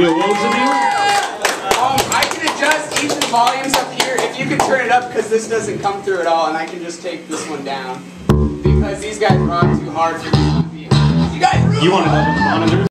Yo, what was the deal? Um, I can adjust each of the volumes up here if you can turn it up because this doesn't come through at all, and I can just take this one down because these guys rock too hard for me. You guys. You want to help monitor?